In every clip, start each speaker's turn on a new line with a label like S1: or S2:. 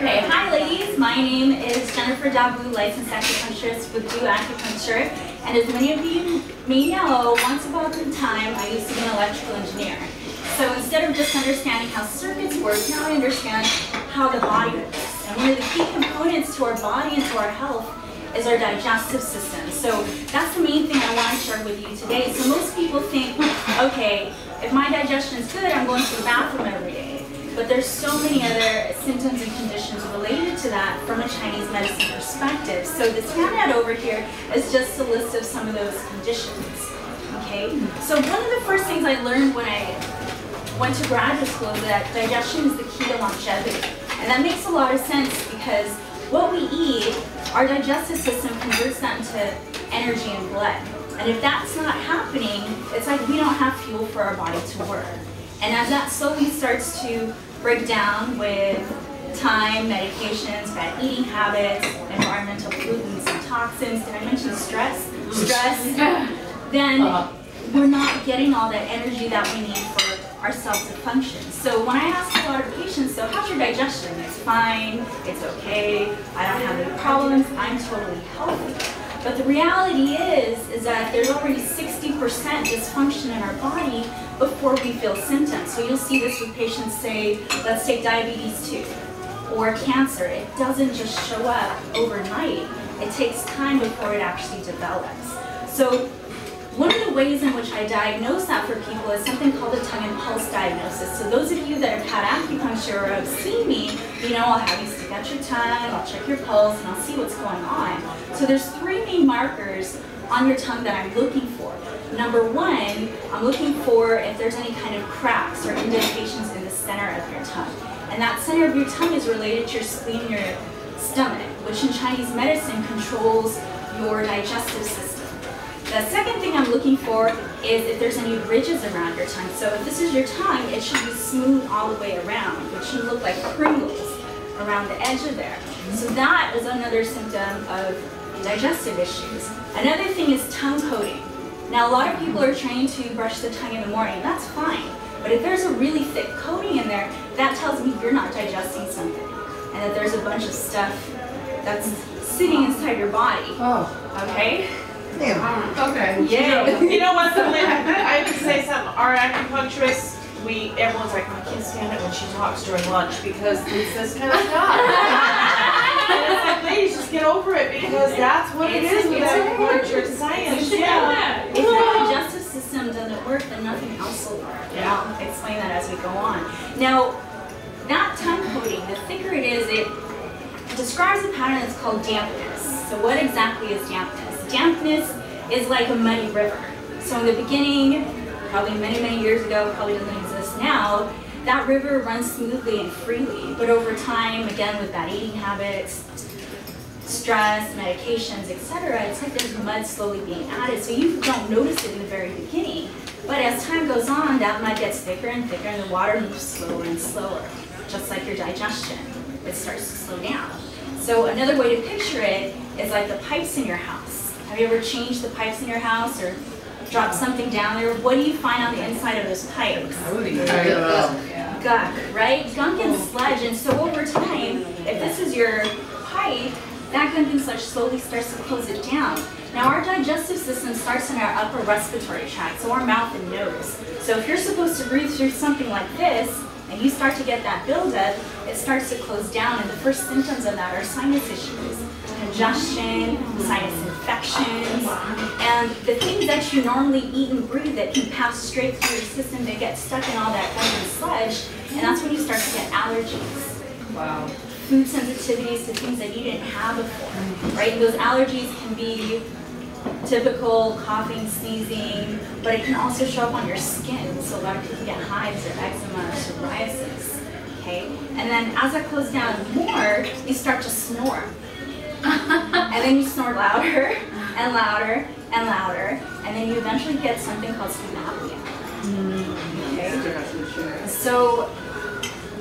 S1: Okay, hi ladies. My name is Jennifer Dabu, licensed acupuncturist with Do Acupuncture. And as many of you may know, once upon a time I used to be an electrical engineer. So instead of just understanding how circuits work, now I understand how the body works. And one of the key components to our body and to our health is our digestive system. So that's the main thing I want to share with you today. So most people think, okay, if my digestion is good, I'm going to the bathroom every day. But there's so many other symptoms and conditions related to that from a Chinese medicine perspective. So this handout over here is just a list of some of those conditions. Okay, so one of the first things I learned when I went to graduate school is that digestion is the key to longevity. And that makes a lot of sense because what we eat, our digestive system converts that into energy and blood. And if that's not happening, it's like we don't have fuel for our body to work. And as that slowly starts to break down with time, medications, bad eating habits, environmental pollutants and toxins. Did I mention stress? Stress. then uh-huh. we're not getting all that energy that we need for ourselves to function. So when I ask a lot of patients, so how's your digestion? It's fine, it's okay, I don't have any problems, I'm totally healthy. But the reality is, is that there's already 60% dysfunction in our body before we feel symptoms. So you'll see this with patients say, let's take diabetes 2 or cancer. It doesn't just show up overnight. It takes time before it actually develops. So one of the ways in which I diagnose that for people is something called the tongue and pulse diagnosis. So those of you that have had acupuncture or have seen me, you know I'll have you stick out your tongue, I'll check your pulse, and I'll see what's going on. So there's three main markers on your tongue that I'm looking for. Number one, I'm looking for if there's any kind of cracks or indentations in the center of your tongue. And that center of your tongue is related to your spleen and your stomach, which in Chinese medicine controls your digestive system. The second thing I'm looking for is if there's any ridges around your tongue. So if this is your tongue, it should be smooth all the way around, which should look like Pringles around the edge of there. So that is another symptom of digestive issues. Another thing is tongue coating. Now a lot of people are trained to brush the tongue in the morning, that's fine. But if there's a really thick coating in there, that tells me you're not digesting something. And that there's a bunch of stuff that's sitting inside your body.
S2: Oh.
S1: Okay?
S2: Yeah. Um, okay.
S1: Yeah.
S3: You know what, though, Lynn, I would say something, our acupuncturist, we, everyone's like, oh, I can't stand it when she talks during lunch because it's this kind of stuff. It's ladies, just get over it because that's what it is with it's science, yeah.
S1: If the digestive system doesn't work, then nothing else will work. And I'll explain that as we go on. Now, that tongue coating, the thicker it is, it describes a pattern that's called dampness. So what exactly is dampness? Dampness is like a muddy river. So in the beginning, probably many, many years ago, probably doesn't exist now, that river runs smoothly and freely. But over time, again, with bad eating habits, stress, medications, etc., it's like there's mud slowly being added. So you don't notice it in the very beginning. But as time goes on, that mud gets thicker and thicker and the water moves slower and slower, just like your digestion. It starts to slow down. So another way to picture it is like the pipes in your house. Have you ever changed the pipes in your house or dropped something down there? What do you find on the inside of those pipes? Gunk, right? Gunk and sludge. And so over time, if this is your pipe, that and sludge slowly starts to close it down. Now our digestive system starts in our upper respiratory tract, so our mouth and nose. So if you're supposed to breathe through something like this, and you start to get that buildup, it starts to close down, and the first symptoms of that are sinus issues, congestion, sinus infections, and the things that you normally eat and breathe that can pass straight through your system, they get stuck in all that gunk and sludge, and that's when you start to get allergies.
S2: Wow.
S1: Food sensitivities to things that you didn't have before, right? And those allergies can be typical coughing, sneezing, but it can also show up on your skin. So a lot of people get hives or eczema or psoriasis. Okay? And then as it closes down more, you start to snore. and then you snore louder and louder and louder, and then you eventually get something called sleep apnea. Mm. Okay? So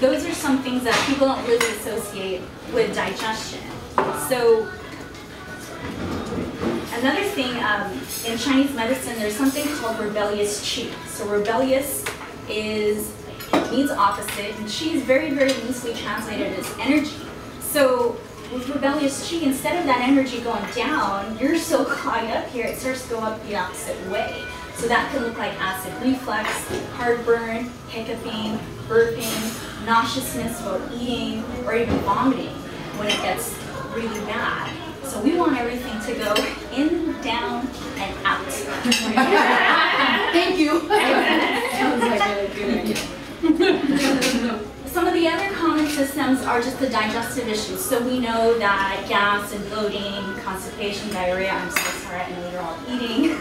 S1: those are some things that people don't really associate with digestion. So Another thing, um, in Chinese medicine, there's something called rebellious qi. So rebellious is means opposite, and qi is very, very loosely translated as energy. So with rebellious qi, instead of that energy going down, you're so clogged up here, it starts to go up the opposite way. So that could look like acid reflux, heartburn, hiccuping, burping, nauseousness while eating, or even vomiting when it gets really bad. So we want everything to go in, down, and out.
S2: Thank you.
S4: Sounds like a good idea.
S1: Some of the other common systems are just the digestive issues. So we know that gas and bloating, constipation, diarrhea, I'm so sorry, I know you're all eating.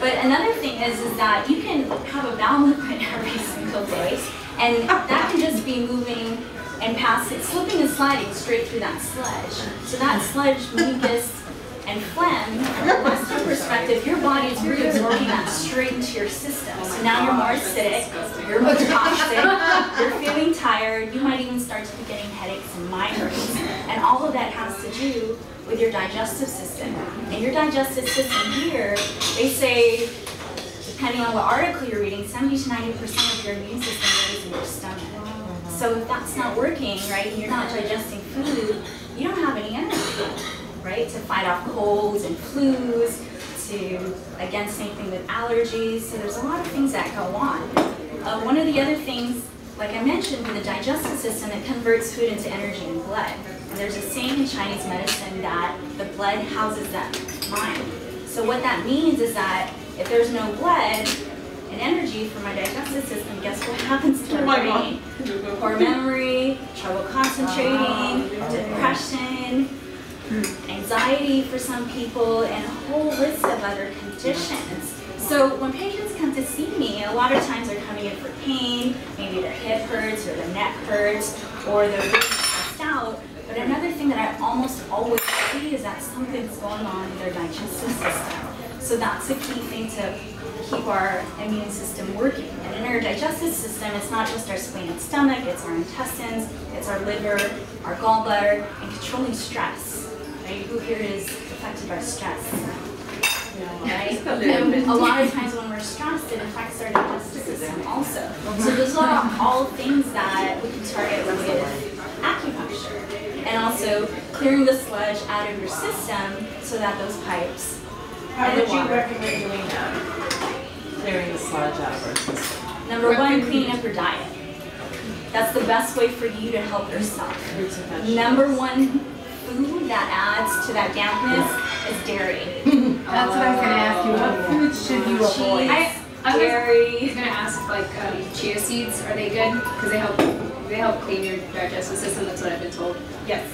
S1: But another thing is, is that you can have a bowel movement every single day, and that can just be moving and passing, slipping and sliding straight through that sludge. So that sludge, mucus, and phlegm, from a Western perspective, your body is reabsorbing that straight into your system. So now you're more acidic, you're more toxic, you're feeling tired, you might even start to be getting headaches and migraines. And all of that has to do with your digestive system. And your digestive system here, they say, depending on what article you're reading, 70 to 90% of your immune system is in your stomach. So if that's not working, right, and you're not digesting food, you don't have any energy right? To fight off colds and flus, to against anything with allergies. So there's a lot of things that go on. Uh, one of the other things, like I mentioned, with the digestive system, it converts food into energy and blood. And there's a saying in Chinese medicine that the blood houses that mind. So what that means is that if there's no blood and energy for my digestive system, guess what happens to oh my brain? Poor memory, trouble concentrating, depression, anxiety for some people, and a whole list of other conditions. So when patients come to see me, a lot of times they're coming in for pain, maybe their hip hurts or their neck hurts, or they're really stressed out. But another thing that I almost always see is that something's going on in their digestive system. So that's a key thing to keep our immune system working. And in our digestive system, it's not just our spleen and stomach, it's our intestines, it's our liver, our gallbladder, and controlling stress. Right? Who here is affected by stress? Right? And a lot of times when we're stressed, it affects our digestive system also. So those are all things that we can target with acupuncture. And also clearing the sludge out of your system so that those pipes
S3: How would you
S1: water.
S3: recommend doing that? Clearing the sludge out of our system.
S1: Number one, cleaning up your diet. That's the best way for you to help yourself.
S3: Fruits and vegetables.
S1: Number one food that adds to that dampness is dairy.
S2: That's what I was gonna ask you. What foods should you avoid?
S4: I, I was, I was gonna ask if like um, chia seeds, are they good? Because they help, they help clean your digestive system, that's what I've been told.
S1: Yes.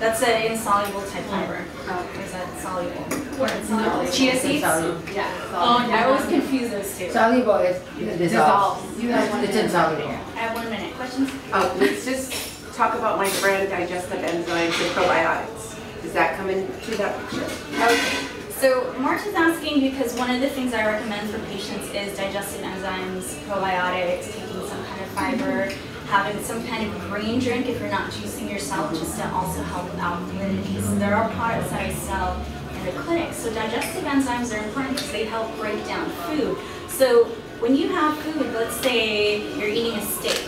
S1: That's an insoluble type fiber.
S4: Oh,
S1: Is that soluble? Or insoluble?
S4: Chia seeds?
S2: Insoluble.
S4: Yeah.
S1: Oh, I always confuse those two.
S5: Soluble is dissolved.
S2: You have one
S5: It's
S2: minute.
S5: insoluble.
S1: I have one minute. Questions?
S6: Oh, let's just talk about my brand digestive enzymes and probiotics. Does that come into that picture?
S1: Okay. So March is asking because one of the things I recommend for patients is digestive enzymes, probiotics, taking some kind of fiber, having some kind of green drink if you're not juicing yourself, just to also help with alkalinity. So there are products that I sell in the clinic. So digestive enzymes are important because they help break down food. So when you have food, let's say you're eating a steak,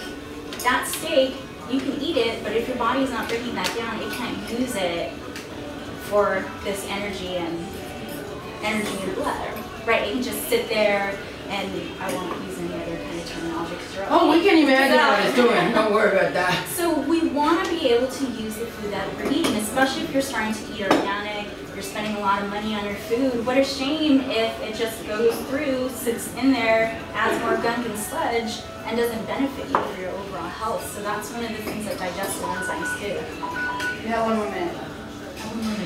S1: that steak, you can eat it, but if your body's not breaking that down, it can't use it for this energy and energy in your right? You can just sit there and I won't use
S5: Oh, we can imagine
S1: Yeah.
S5: what it's doing, don't worry about that.
S1: So we want to be able to use the food that we're eating, especially if you're starting to eat organic, you're spending a lot of money on your food. What a shame if it just goes through, sits in there, adds more gunk and sludge, and doesn't benefit you for your overall health. So that's one of the things that digestive enzymes do.
S2: You have one more minute.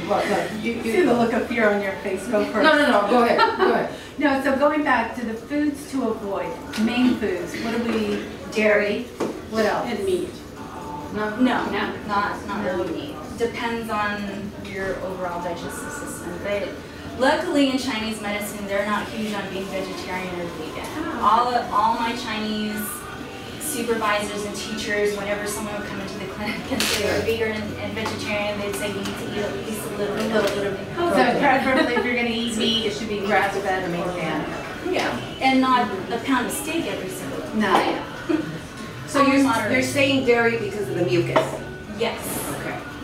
S5: What, what?
S2: You, see the look of fear on your face. Go first.
S5: No, no, no, go ahead, go ahead.
S2: No, so going back to the foods to avoid, main foods, what do we, dairy, what else?
S6: And meat.
S5: No?
S1: No,
S4: No.
S1: not not really meat. Depends on your overall digestive system. But luckily in Chinese medicine, they're not huge on being vegetarian or vegan. Oh. All of, all my Chinese supervisors and teachers, whenever someone would come into the clinic and say they're vegan and, vegetarian, they'd say you need to eat at least a little, a little bit of
S2: So preferably if you're gonna eat meat, it should be grass fed or organic.
S1: yeah, and not a pound of steak every single day.
S2: No.
S6: So you're, you're saying dairy because of the mucus?
S1: Yes.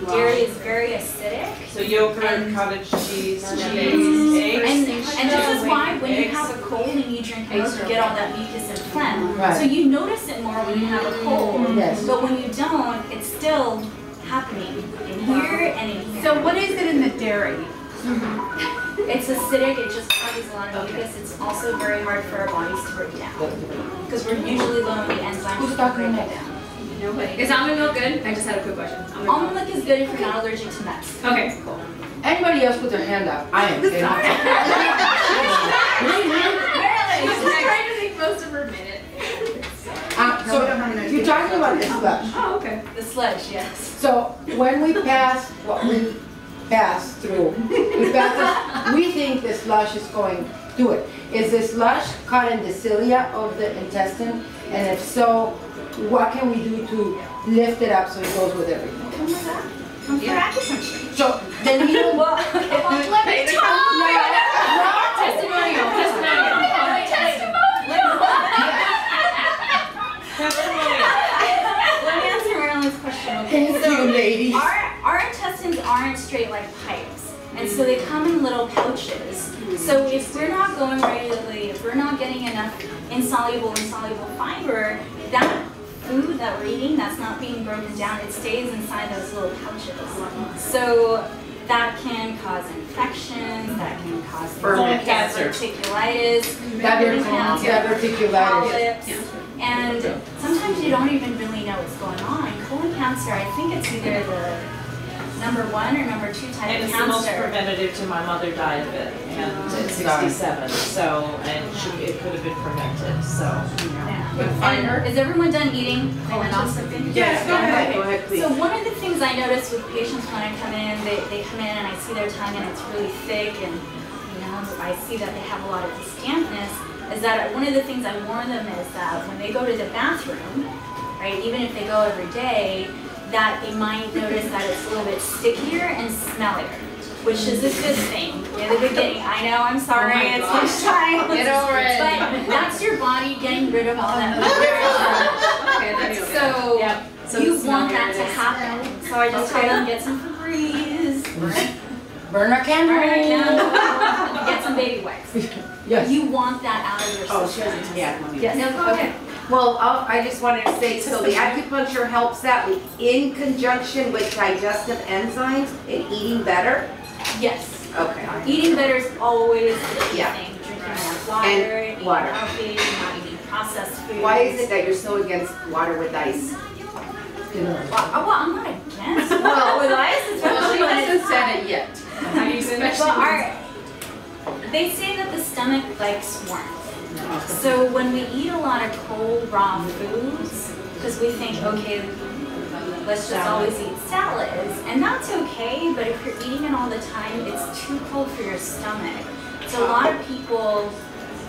S6: Okay.
S1: Dairy is very acidic.
S3: So yogurt,
S1: And-
S3: cottage cheese, mm-hmm. cheese,
S1: And,
S3: eggs.
S1: and this is why when you have a cold and you drink milk, you get all that mucus and phlegm.
S5: Right.
S1: So you notice it more when you have a cold.
S5: Yes.
S1: But when you don't, it's still happening in here and in here.
S2: So what is it in the dairy?
S1: It's acidic, it just causes a lot of mucus. It's also very hard for our bodies to break down. Because we're usually low on the enzymes
S5: Who's
S1: to
S5: talking
S1: break it
S5: next?
S1: Down.
S4: Nobody. Is almond milk good? I just had a quick question. Almond milk.
S1: Almond milk is good if you're not allergic to nuts.
S4: Okay, cool.
S5: Anybody else with their hand up? I am. They don't-
S4: She's trying to think most of her minute.
S5: Uh, so, you're talking about this slush.
S4: Oh, okay.
S1: The sludge, yes.
S5: So when we pass what we pass through, we pass this, we think the slush is going to it. Is the slush caught in the cilia of the intestine? And if so, what can we do to lift it up so it goes with everything?
S1: Come for that. Come for acupuncture.
S5: So the needle.
S1: Well, let me
S4: Testimonial, testimonial.
S1: Let me answer Marilyn's question, okay?
S5: Thank you, ladies.
S1: Our, our intestines aren't straight like pipes, and so they come in little pouches. So if we're not going regularly, if we're not getting enough insoluble, insoluble fiber, that food that we're eating that's not being broken down, it stays inside those little pouches. So that can cause infections, that can cause
S3: Colon cancer.
S1: diverticulitis,
S5: Diverticulitis. Diverticulitis.
S1: and sometimes you don't even really know what's going on. Colon cancer, I think it's either the number one or number two type
S3: And
S1: of
S3: it's the most preventative to my mother died of it, and oh, at sixty-seven, so, and she, it could have been prevented, so.
S1: Yeah.
S3: But find her.
S1: And Is everyone done eating colonoscopy?
S3: Yes, go ahead.
S6: Go ahead, please.
S1: So one of the things I notice with patients when I come in, they, they come in and I see their tongue and it's really thick and, you know, I see that they have a lot of dampness, is that one of the things I warn them is that when they go to the bathroom, right, even if they go every day, that they might notice that it's a little bit stickier and smellier, which is a good thing in the beginning. I know, I'm sorry, oh
S4: my
S1: it's
S4: gosh.
S1: lunchtime.
S4: Get over it.
S1: But that's your body getting rid of all that.
S4: Okay, then you'll get it.
S1: So
S3: Yep.
S4: So
S1: you want that to
S4: here it is.
S1: happen. So I just tell them get some Febreze,
S5: Burn a candle.
S1: burn a candle, get some baby wipes.
S5: Yes.
S1: You want that out of your
S6: oh,
S1: system. Oh, system.
S6: sure, yeah.
S1: Yes.
S6: No, okay. Well, I'll- I just wanted to say, so the acupuncture helps that in conjunction with digestive enzymes and eating better?
S1: Yes.
S6: Okay.
S1: Eating better is always the key
S6: Yeah.
S1: thing. Drinking enough water,
S6: And
S1: eating
S6: water.
S1: healthy, not eating processed foods.
S6: Why is it that you're so against water with ice?
S1: Well, uh, well, I'm not against
S6: Well,
S1: well, with ice,
S4: Well,
S1: especially
S4: she
S1: when
S4: hasn't said it yet. How do you
S1: our, they say that the stomach likes warmth. So when we eat a lot of cold raw foods, because we think, okay, let's just always eat salads, and that's okay, but if you're eating it all the time, it's too cold for your stomach. So a lot of people,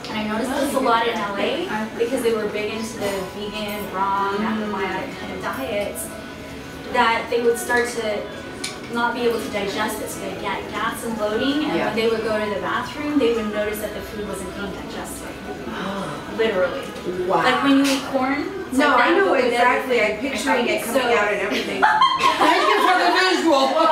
S1: and I noticed this a lot in LA, because they were big into the vegan, raw, macrobiotic kind of diets, that they would start to not be able to digest it, so they get gas and bloating, and
S6: Yeah.
S1: when they would go to the bathroom, they would notice that the food wasn't being digested. Literally. Like when you eat corn. it's
S6: No,
S1: like
S6: I
S1: that,
S6: know
S1: but with
S6: exactly, I'm
S1: everything.
S6: picturing it coming
S1: So-
S6: out and everything.
S5: Thank you for the visual.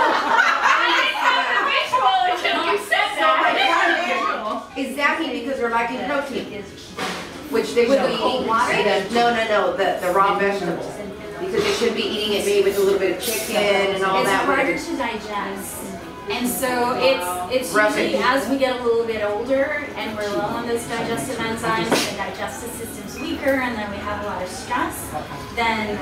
S6: Is that mean because we're lacking protein? Which they
S1: With
S6: should be
S1: cold
S6: eating?
S1: water?
S6: No, no, no, the, the raw vegetables. Because they should be eating it maybe with a little bit of chicken and all
S1: It's
S6: that.
S1: It's harder
S6: whatever.
S1: to digest. And so it's, it's
S6: Rough
S1: usually as we get a little bit older and we're low on those digestive enzymes, the digestive system's weaker and then we have a lot of stress, then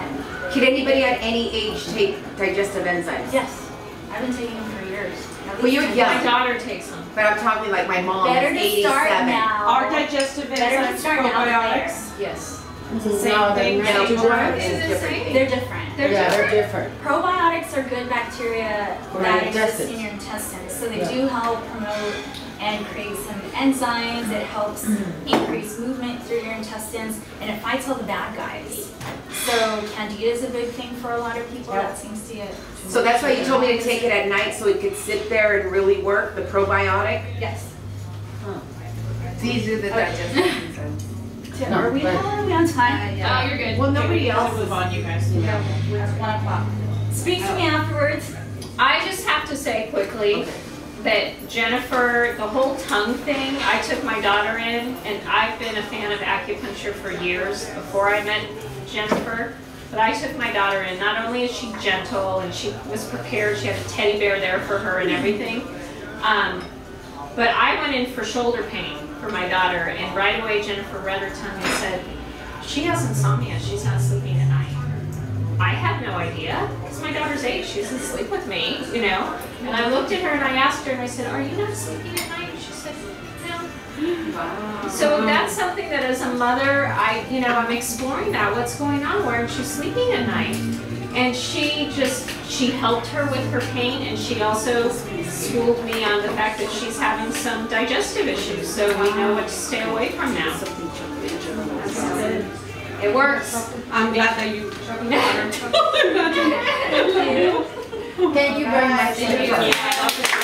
S6: Can anybody at any age take digestive enzymes?
S1: yes, I've been taking them for years.
S6: Well, you're young.
S3: My daughter takes them.
S6: But I'm talking like my mom
S1: Better
S6: is
S1: to start now.
S3: Our digestive enzymes,
S1: start
S3: probiotics,
S1: later.
S3: Yes. Mm-hmm.
S5: No,
S3: Same
S5: they're
S3: thing,
S5: not.
S3: same
S5: Probiotics
S3: drug.
S6: different.
S1: They're different.
S5: They're different.
S1: Probiotics are good bacteria
S5: For
S1: that
S5: our
S1: exist in your intestines. So they
S5: Yeah.
S1: do help promote and create some enzymes. It helps increase movement through your intestines and it fights all the bad guys. So candida is a big thing for a lot of people. That seems to get.
S6: So that's why you told me to take it at mm-hmm. night so it could sit there and really work, the probiotic?
S1: Yes.
S2: These are the digestive enzymes.
S5: No,
S1: Are we,
S5: but-
S1: how are we on time?
S4: Oh, you're good.
S6: Well, nobody
S3: Okay, we
S6: else
S3: can
S6: is.
S3: Move on, you guys. Yeah.
S1: It's one o'clock. Speak to me afterwards.
S7: I just have to say quickly that Jennifer, the whole tongue thing, I took my daughter in, and I've been a fan of acupuncture for years before I met Jennifer. But I took my daughter in. Not only is she gentle and she was prepared, she had a teddy bear there for her and everything. Um, but I went in for shoulder pain for my daughter, and right away Jennifer read her tongue and said, She has insomnia, she's not sleeping at night. I had no idea, It's my daughter's age. she doesn't sleep with me, you know? And I looked at her and I asked her and I said, Are you not sleeping at night? And she said, No. So that's something that as a mother, I, you know, I'm exploring that. What's going on? Why aren't you sleeping at night? And she just, she helped her with her pain and she also schooled me on the fact that she's having some digestive issues. So we know what to stay away from now. It works.
S8: I'm glad that you.
S5: Thank you very much.
S7: Thank you.